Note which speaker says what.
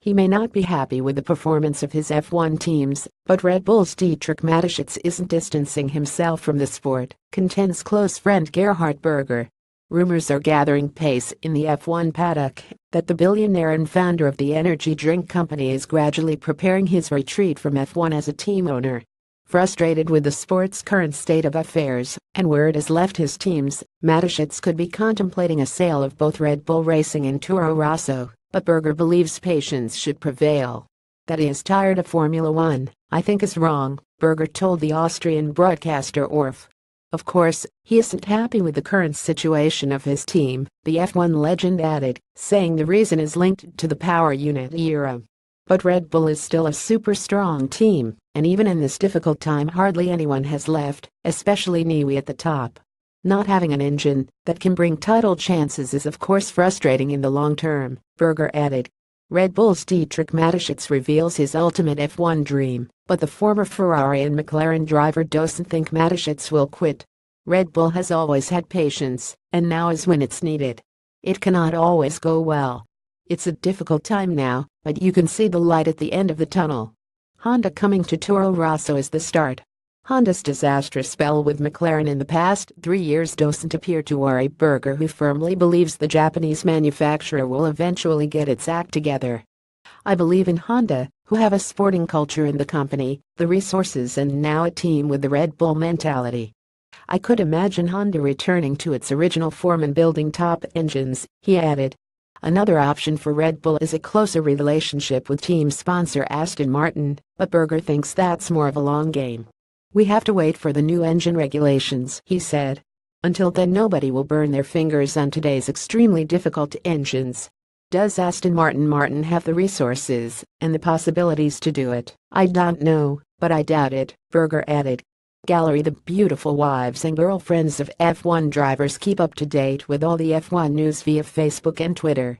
Speaker 1: He may not be happy with the performance of his F1 teams, but Red Bull's Dietrich Mateschitz isn't distancing himself from the sport, contends close friend Gerhard Berger. Rumors are gathering pace in the F1 paddock that the billionaire and founder of the energy drink company is gradually preparing his retreat from F1 as a team owner. Frustrated with the sport's current state of affairs and where it has left his teams, Mateschitz could be contemplating a sale of both Red Bull Racing and Toro Rosso, but Berger believes patience should prevail. That he is tired of Formula One, I think is wrong, Berger told the Austrian broadcaster ORF. Of course, he isn't happy with the current situation of his team, the F1 legend added, saying the reason is linked to the power unit era. But Red Bull is still a super strong team, and even in this difficult time hardly anyone has left, especially Newey at the top. Not having an engine that can bring title chances is of course frustrating in the long term, Berger added. Red Bull's Dietrich Mateschitz reveals his ultimate F1 dream, but the former Ferrari and McLaren driver doesn't think Mateschitz will quit. Red Bull has always had patience, and now is when it's needed. It cannot always go well, it's a difficult time now, but you can see the light at the end of the tunnel. Honda coming to Toro Rosso is the start. Honda's disastrous spell with McLaren in the past three years doesn't appear to worry Berger who firmly believes the Japanese manufacturer will eventually get its act together. I believe in Honda, who have a sporting culture in the company, the resources and now a team with the Red Bull mentality. I could imagine Honda returning to its original form and building top engines, he added. Another option for Red Bull is a closer relationship with team sponsor Aston Martin, but Berger thinks that's more of a long game. We have to wait for the new engine regulations, he said. Until then nobody will burn their fingers on today's extremely difficult engines. Does Aston Martin Martin have the resources and the possibilities to do it? I don't know, but I doubt it, Berger added. Gallery The beautiful wives and girlfriends of F1 drivers keep up to date with all the F1 news via Facebook and Twitter.